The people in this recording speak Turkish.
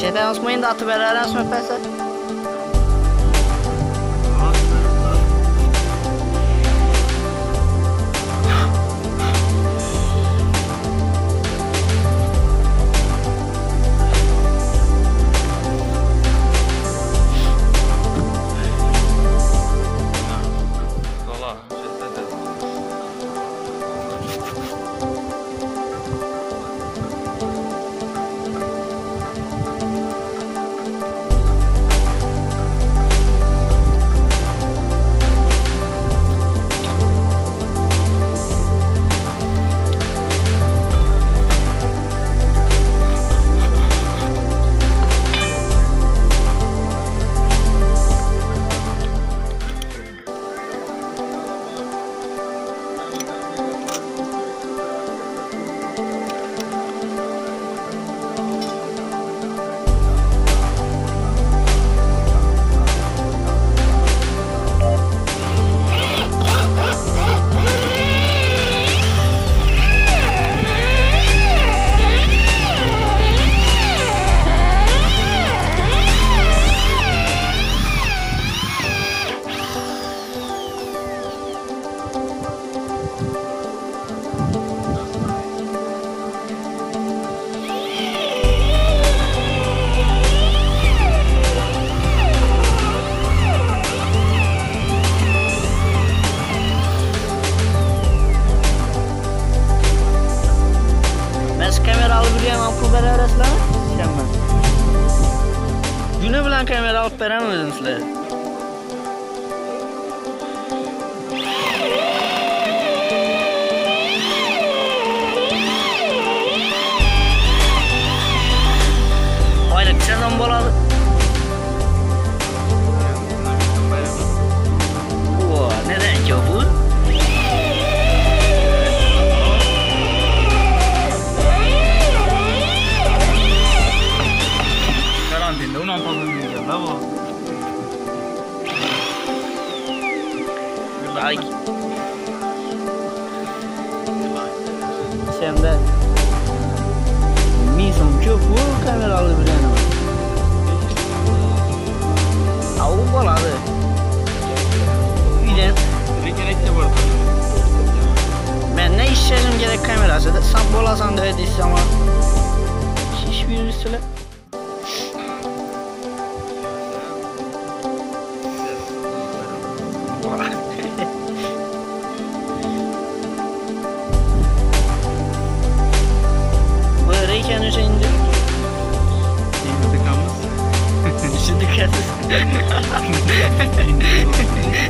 Şeyden asmayın da atı vereren söhbətsə. ko'paytiraverasizlarmi ishonaman juni bilan kamera olib beraman sizlarga Fazla diyeceğim la bu. Ay. Şimdi Misam çok bu kameralı bir yana. Avu boladı. Üyden Rekenekte var. ben ne işlerim gerek kamerası sap bolasan da ödeysiz ama şiş virüsüyle. Canada in the... Into the commas? Into